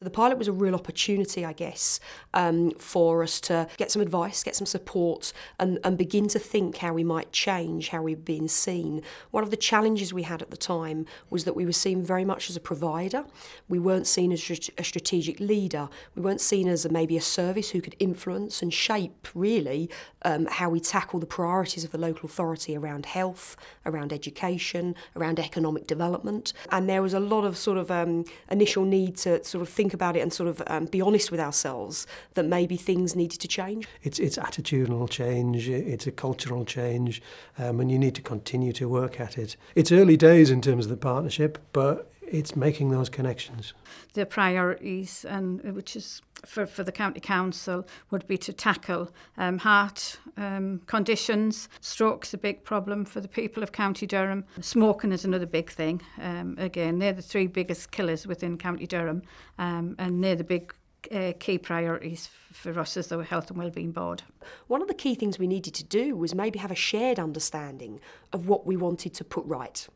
The pilot was a real opportunity, I guess, um, for us to get some advice, get some support, and, and begin to think how we might change how we've been seen. One of the challenges we had at the time was that we were seen very much as a provider. We weren't seen as a strategic leader. We weren't seen as a, maybe a service who could influence and shape, really, um, how we tackle the priorities of the local authority around health, around education, around economic development. And there was a lot of sort of um, initial need to sort of think about it and sort of um, be honest with ourselves that maybe things needed to change? It's, it's attitudinal change, it's a cultural change, um, and you need to continue to work at it. It's early days in terms of the partnership, but it's making those connections. The priorities, and which is for, for the county council, would be to tackle um, heart um, conditions. Stroke's a big problem for the people of County Durham. Smoking is another big thing. Um, again, they're the three biggest killers within County Durham, um, and they're the big uh, key priorities for us as the Health and Wellbeing Board. One of the key things we needed to do was maybe have a shared understanding of what we wanted to put right.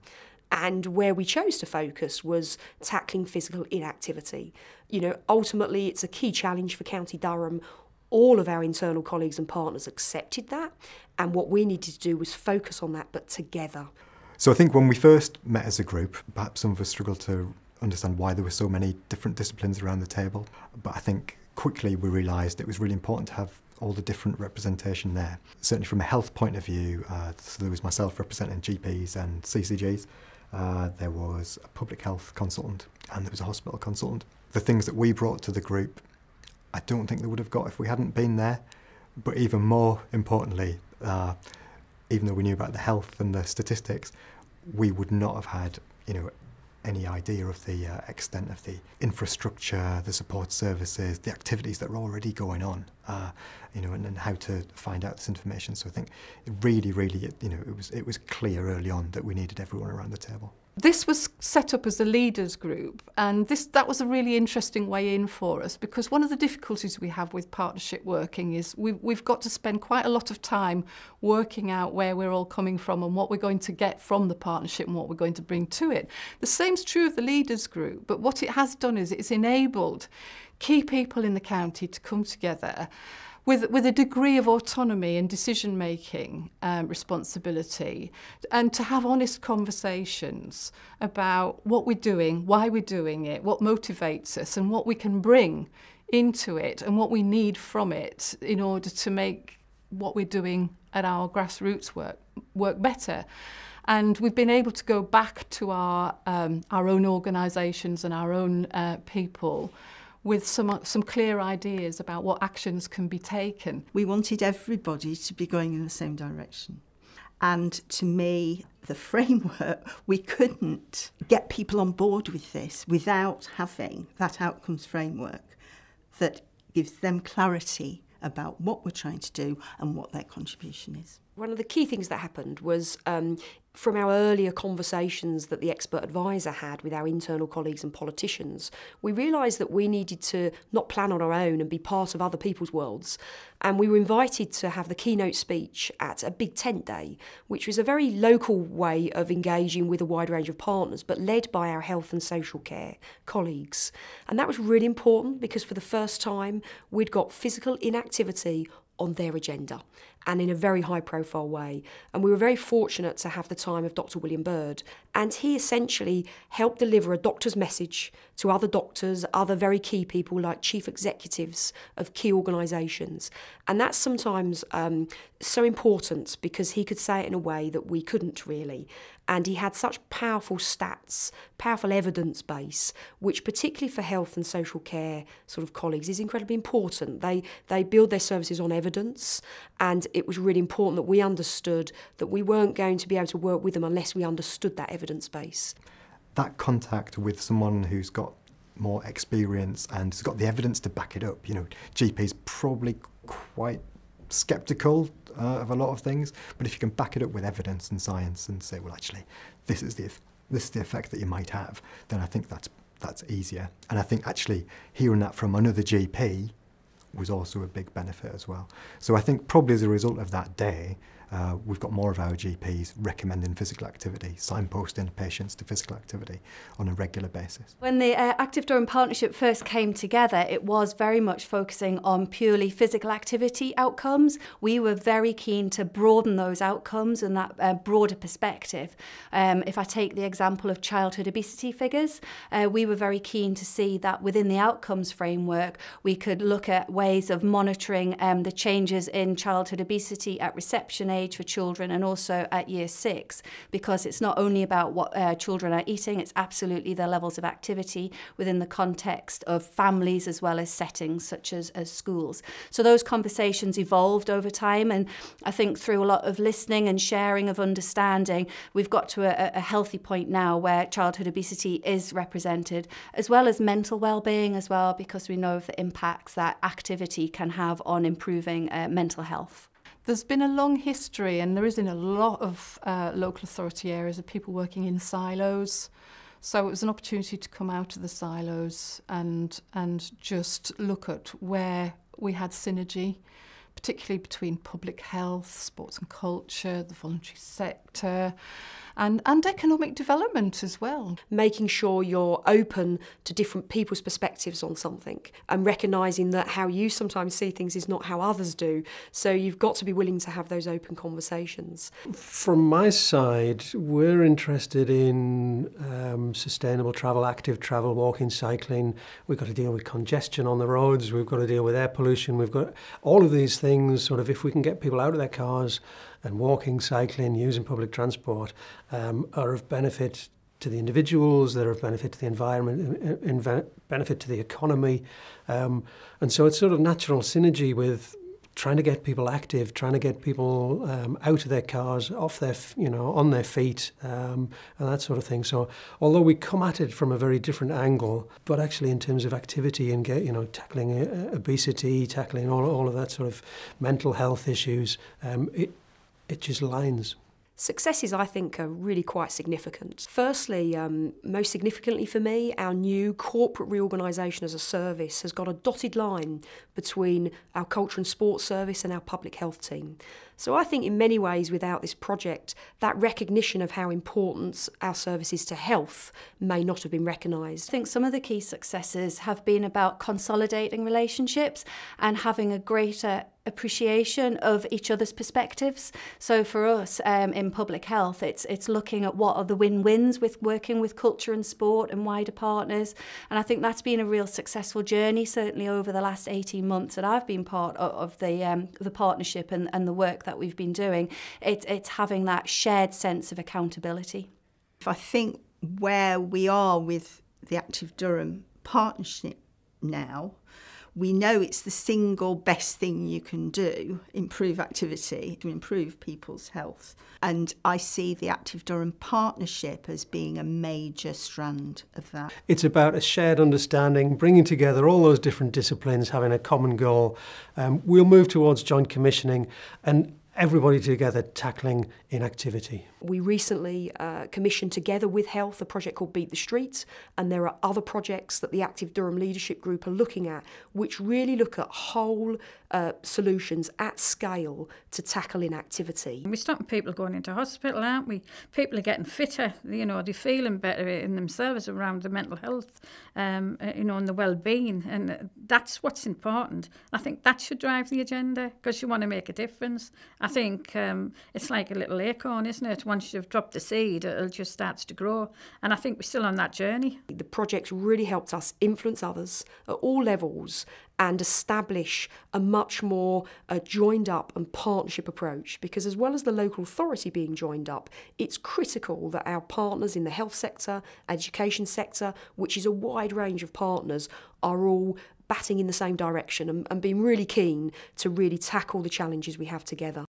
And where we chose to focus was tackling physical inactivity. You know, ultimately, it's a key challenge for County Durham. All of our internal colleagues and partners accepted that. And what we needed to do was focus on that, but together. So I think when we first met as a group, perhaps some of us struggled to understand why there were so many different disciplines around the table. But I think quickly we realised it was really important to have all the different representation there. Certainly from a health point of view, uh, so there was myself representing GPs and CCGs. uh, there was a public health consultant, and there was a hospital consultant. The things that we brought to the group, I don't think they would have got if we hadn't been there. But even more importantly, uh, even though we knew about the health and the statistics, we would not have had you know any idea of the uh, extent of the infrastructure, the support services, the activities that are already going on, uh, you know, and, and how to find out this information. So I think it really, really, you know, it was it was clear early on that we needed everyone around the table. This was set up as a leaders group and this that was a really interesting way in for us because one of the difficulties we have with partnership working is we've, we've got to spend quite a lot of time working out where we're all coming from and what we're going to get from the partnership and what we're going to bring to it. The same's true of the leaders group but what it has done is it's enabled key people in the county to come together with, with a degree of autonomy and decision making um, responsibility, and to have honest conversations about what we're doing, why we're doing it, what motivates us, and what we can bring into it, and what we need from it in order to make what we're doing at our grassroots work work better. And we've been able to go back to our um, our own organisations and our own uh, people with some, uh, some clear ideas about what actions can be taken. We wanted everybody to be going in the same direction. And to me, the framework, we couldn't get people on board with this without having that outcomes framework that gives them clarity about what we're trying to do and what their contribution is. One of the key things that happened was um, from our earlier conversations that the expert advisor had with our internal colleagues and politicians, we realised that we needed to not plan on our own and be part of other people's worlds. And we were invited to have the keynote speech at a big tent day, which was a very local way of engaging with a wide range of partners, but led by our health and social care colleagues. And that was really important because for the first time, we'd got physical inactivity on their agenda and in a very high profile way. And we were very fortunate to have the time of Dr. William Bird. And he essentially helped deliver a doctor's message to other doctors, other very key people like chief executives of key organisations. And that's sometimes um, so important because he could say it in a way that we couldn't really. And he had such powerful stats, powerful evidence base, which particularly for health and social care sort of colleagues is incredibly important. They they build their services on evidence and it was really important that we understood that we weren't going to be able to work with them unless we understood that evidence base. That contact with someone who's got more experience and has got the evidence to back it up. You know, GPs probably quite skeptical uh, of a lot of things, but if you can back it up with evidence and science and say, well, actually, this is the this is the effect that you might have, then I think that's that's easier. And I think actually hearing that from another GP was also a big benefit as well. So I think probably as a result of that day, Uh, we've got more of our GPs recommending physical activity, signposting patients to physical activity on a regular basis. When the uh, Active Durham Partnership first came together, it was very much focusing on purely physical activity outcomes. We were very keen to broaden those outcomes and that uh, broader perspective. Um, if I take the example of childhood obesity figures, uh, we were very keen to see that within the outcomes framework, we could look at ways of monitoring um, the changes in childhood obesity at reception age for children and also at year six, because it's not only about what uh, children are eating, it's absolutely their levels of activity within the context of families as well as settings such as, as schools. So those conversations evolved over time, and I think through a lot of listening and sharing of understanding, we've got to a, a healthy point now where childhood obesity is represented, as well as mental well-being as well, because we know of the impacts that activity can have on improving uh, mental health. There's been a long history, and there is in a lot of uh, local authority areas of people working in silos. So it was an opportunity to come out of the silos and and just look at where we had synergy, particularly between public health, sports and culture, the voluntary sector, and, and economic development as well. Making sure you're open to different people's perspectives on something and recognising that how you sometimes see things is not how others do. So you've got to be willing to have those open conversations. From my side, we're interested in um, sustainable travel, active travel, walking, cycling. We've got to deal with congestion on the roads, we've got to deal with air pollution, we've got all of these things. Sort of, if we can get people out of their cars and walking, cycling, using public transport um, are of benefit to the individuals, they're of benefit to the environment, in, benefit to the economy. Um, and so it's sort of natural synergy with trying to get people active, trying to get people um, out of their cars, off their, you know, on their feet, um, and that sort of thing. So, although we come at it from a very different angle, but actually in terms of activity and get, you know, tackling uh, obesity, tackling all, all of that sort of mental health issues, um, it, just lines. Successes, I think, are really quite significant. Firstly, um, most significantly for me, our new corporate reorganisation as a service has got a dotted line between our culture and sports service and our public health team. So I think in many ways without this project, that recognition of how important our service is to health may not have been recognised. I think some of the key successes have been about consolidating relationships and having a greater appreciation of each other's perspectives. So for us um, in public health, it's it's looking at what are the win-wins with working with culture and sport and wider partners. And I think that's been a real successful journey, certainly over the last 18 months that I've been part of, of the um, the partnership and, and the work that we've been doing. It's it's having that shared sense of accountability. I think where we are with the Active Durham partnership now we know it's the single best thing you can do, improve activity to improve people's health. And I see the Active Durham partnership as being a major strand of that. It's about a shared understanding, bringing together all those different disciplines, having a common goal. Um, we'll move towards joint commissioning and everybody together tackling inactivity. We recently uh, commissioned together with Health a project called Beat the Streets, and there are other projects that the Active Durham Leadership Group are looking at, which really look at whole uh, solutions at scale to tackle inactivity. We're stopping people going into hospital, aren't we? People are getting fitter, you know, they're feeling better in themselves around the mental health, um, uh, you know, and the well-being, and that's what's important. I think that should drive the agenda because you want to make a difference. I think um, it's like a little acorn, isn't it? Once you've dropped the seed, it just starts to grow. And I think we're still on that journey. The project really helped us influence others at all levels and establish a much more uh, joined up and partnership approach because as well as the local authority being joined up it's critical that our partners in the health sector education sector which is a wide range of partners are all batting in the same direction and, and being really keen to really tackle the challenges we have together